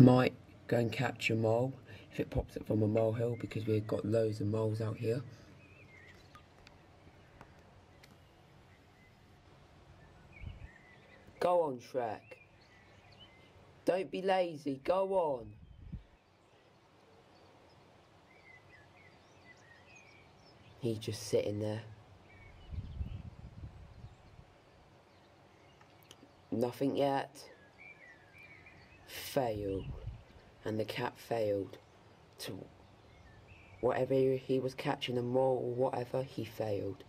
might go and catch a mole if it pops up from a molehill because we've got loads of moles out here. Go on, Shrek. Don't be lazy, go on. He's just sitting there. Nothing yet. Fail. And the cat failed. To whatever he was catching, a mole or whatever, he failed.